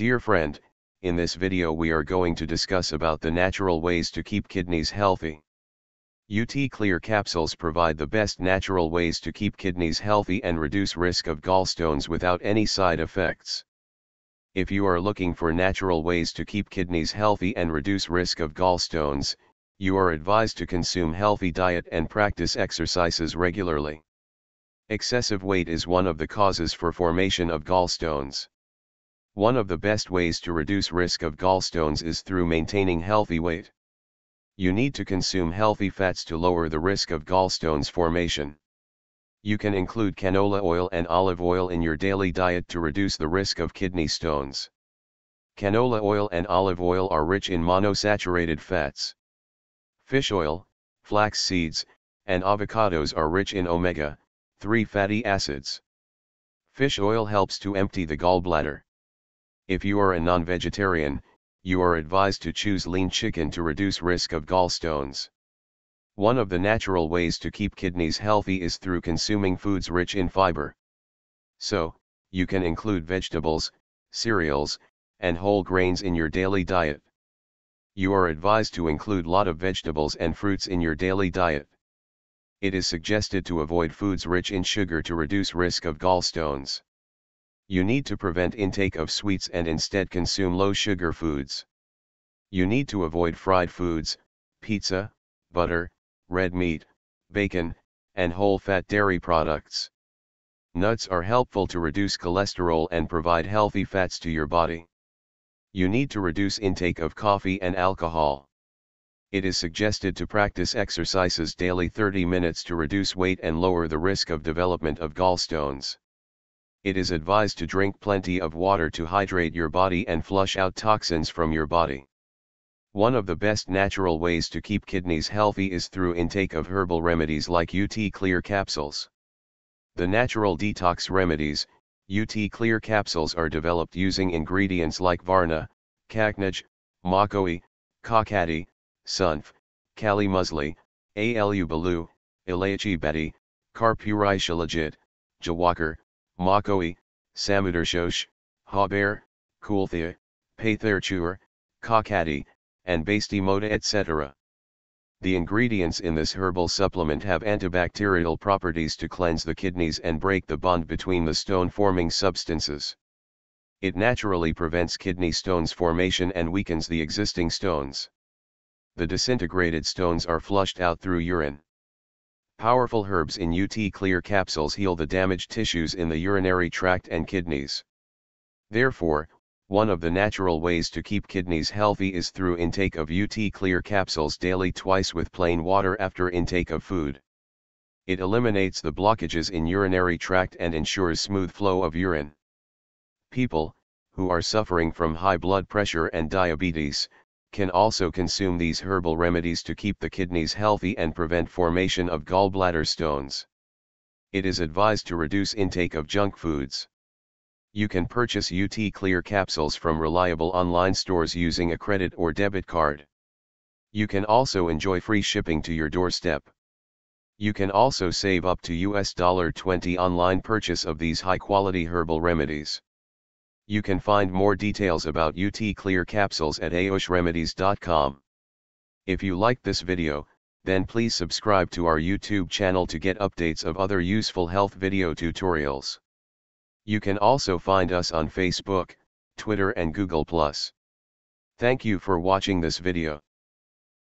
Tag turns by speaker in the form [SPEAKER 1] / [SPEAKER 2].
[SPEAKER 1] Dear friend, in this video we are going to discuss about the natural ways to keep kidneys healthy. UT Clear capsules provide the best natural ways to keep kidneys healthy and reduce risk of gallstones without any side effects. If you are looking for natural ways to keep kidneys healthy and reduce risk of gallstones, you are advised to consume healthy diet and practice exercises regularly. Excessive weight is one of the causes for formation of gallstones. One of the best ways to reduce risk of gallstones is through maintaining healthy weight. You need to consume healthy fats to lower the risk of gallstones formation. You can include canola oil and olive oil in your daily diet to reduce the risk of kidney stones. Canola oil and olive oil are rich in monosaturated fats. Fish oil, flax seeds, and avocados are rich in omega 3 fatty acids. Fish oil helps to empty the gallbladder. If you are a non-vegetarian, you are advised to choose lean chicken to reduce risk of gallstones. One of the natural ways to keep kidneys healthy is through consuming foods rich in fiber. So, you can include vegetables, cereals, and whole grains in your daily diet. You are advised to include lot of vegetables and fruits in your daily diet it is suggested to avoid foods rich in sugar to reduce risk of gallstones. You need to prevent intake of sweets and instead consume low sugar foods. You need to avoid fried foods, pizza, butter, red meat, bacon, and whole fat dairy products. Nuts are helpful to reduce cholesterol and provide healthy fats to your body. You need to reduce intake of coffee and alcohol it is suggested to practice exercises daily 30 minutes to reduce weight and lower the risk of development of gallstones. It is advised to drink plenty of water to hydrate your body and flush out toxins from your body. One of the best natural ways to keep kidneys healthy is through intake of herbal remedies like UT Clear capsules. The natural detox remedies, UT Clear capsules are developed using ingredients like Varna, Cacnage, Makoe, Kakati, Sunf, Kali Musli, Alu Balu, Ilachi Betty, Karpuri Shilajit, Jawakar, Makoe, Samudarshosh, Haber, Kulthia, Patharchur, Kakati, and Basti Moda etc. The ingredients in this herbal supplement have antibacterial properties to cleanse the kidneys and break the bond between the stone-forming substances. It naturally prevents kidney stones formation and weakens the existing stones the disintegrated stones are flushed out through urine. Powerful herbs in UT clear capsules heal the damaged tissues in the urinary tract and kidneys. Therefore, one of the natural ways to keep kidneys healthy is through intake of UT clear capsules daily twice with plain water after intake of food. It eliminates the blockages in urinary tract and ensures smooth flow of urine. People, who are suffering from high blood pressure and diabetes, can also consume these herbal remedies to keep the kidneys healthy and prevent formation of gallbladder stones. It is advised to reduce intake of junk foods. You can purchase UT Clear capsules from reliable online stores using a credit or debit card. You can also enjoy free shipping to your doorstep. You can also save up to US $20 online purchase of these high quality herbal remedies. You can find more details about UT Clear capsules at ayushremedies.com. If you liked this video, then please subscribe to our YouTube channel to get updates of other useful health video tutorials. You can also find us on Facebook, Twitter and Google+. Thank you for watching this video.